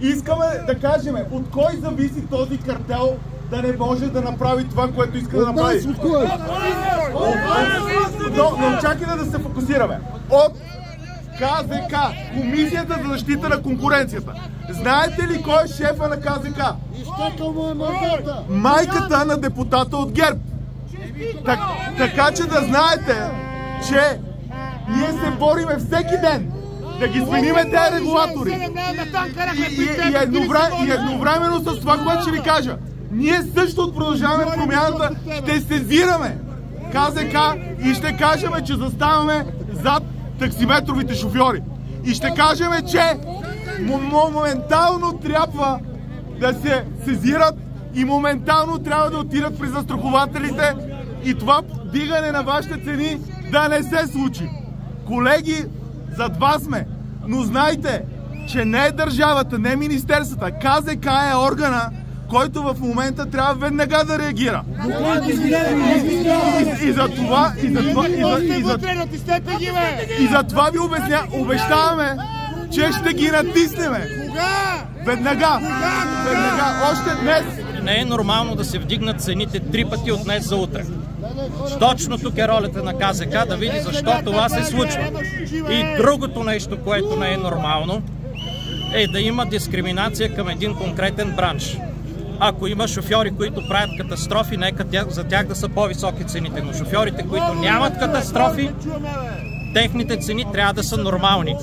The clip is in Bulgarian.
Искаме да кажем, от кой зависи този картел да не може да направи това, което иска да направи. От кой? Но, но чакайте да се фокусираме. От КЗК, Комисията за защита на конкуренцията. Знаете ли кой е шефа на КЗК? Е. Майката на депутата от ГЕРБ. Так, така че да знаете, че ние се бориме всеки ден да ги смениме тези регулатори. И, и, и, едновременно, и едновременно с това, което ще ви кажа, ние също от продължаваме промяната, ще сезираме КЗК и ще кажем, че заставаме зад таксиметровите шофьори. И ще кажем, че мо- моментално трябва да се сезират и моментално трябва да отидат при застрахователите и това дигане на вашите цени да не се случи. Колеги, зад вас сме, но знайте, че не е държавата, не е министерствата. КЗК е органа, който в момента трябва веднага да реагира. И, и за това, и за това, и за, и за, и за това ви обясня, обещаваме, че ще ги натиснеме. Веднага! Веднага! Още днес! Не е нормално да се вдигнат цените три пъти от днес за утре. Точно тук е ролята на КЗК да види защо това се случва. И другото нещо, което не е нормално, е да има дискриминация към един конкретен бранш. Ако има шофьори, които правят катастрофи, нека за тях да са по-високи цените. Но шофьорите, които нямат катастрофи, техните цени трябва да са нормални.